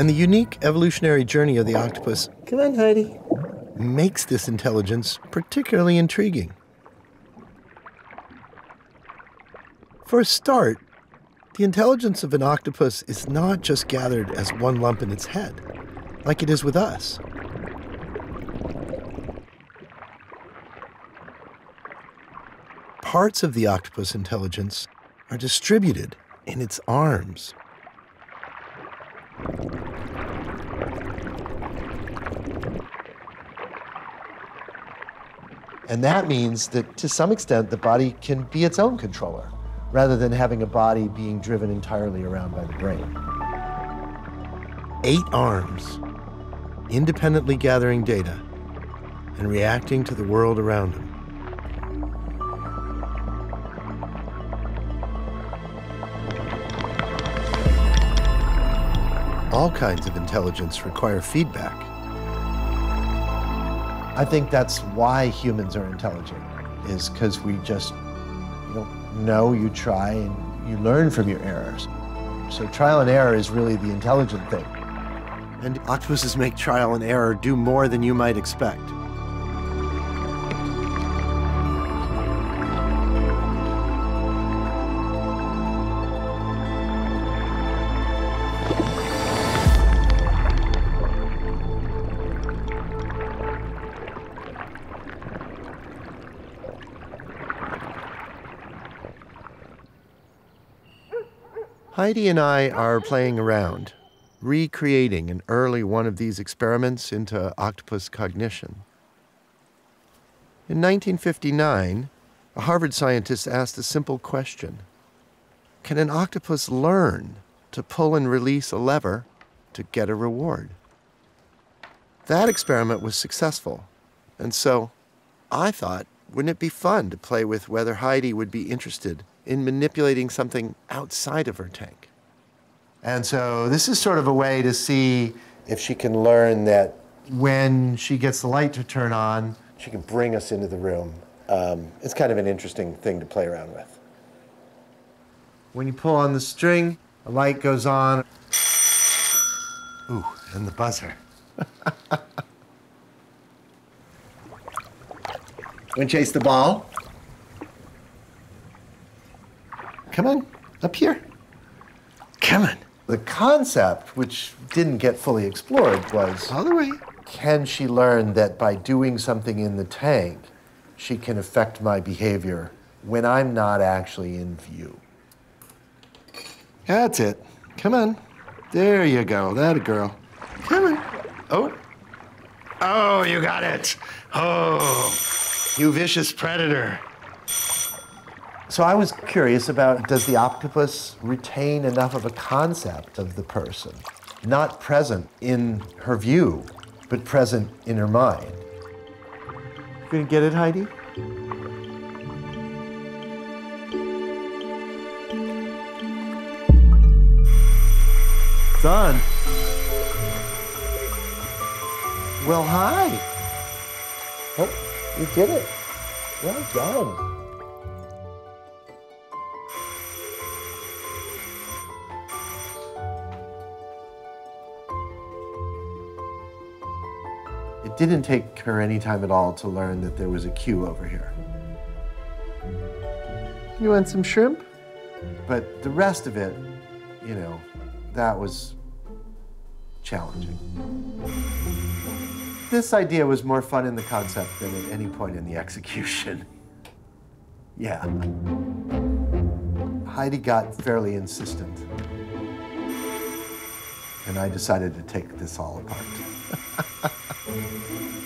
And the unique evolutionary journey of the octopus Come on, Heidi. makes this intelligence particularly intriguing. For a start, the intelligence of an octopus is not just gathered as one lump in its head, like it is with us. Parts of the octopus intelligence are distributed in its arms. And that means that to some extent, the body can be its own controller rather than having a body being driven entirely around by the brain. Eight arms, independently gathering data and reacting to the world around them. All kinds of intelligence require feedback. I think that's why humans are intelligent, is because we just, you know, know, you try, and you learn from your errors. So trial and error is really the intelligent thing. And octopuses make trial and error do more than you might expect. Heidi and I are playing around, recreating an early one of these experiments into octopus cognition. In 1959, a Harvard scientist asked a simple question Can an octopus learn to pull and release a lever to get a reward? That experiment was successful, and so I thought, wouldn't it be fun to play with whether Heidi would be interested in manipulating something outside of her tank? And so this is sort of a way to see if she can learn that when she gets the light to turn on, she can bring us into the room. Um, it's kind of an interesting thing to play around with. When you pull on the string, the light goes on. Ooh, and the buzzer. To chase the ball? Come on, up here. Come on. The concept, which didn't get fully explored, was All the way. can she learn that by doing something in the tank, she can affect my behavior when I'm not actually in view? That's it. Come on. There you go. That a girl. Come on. Oh. Oh, you got it. Oh, you vicious predator. So I was curious about does the octopus retain enough of a concept of the person, not present in her view, but present in her mind? You gonna get it, Heidi? It's on. Well, hi. Oh, you did it. Well done. It didn't take her any time at all to learn that there was a cue over here. You want some shrimp? But the rest of it, you know, that was challenging. This idea was more fun in the concept than at any point in the execution. Yeah. Heidi got fairly insistent. And I decided to take this all apart.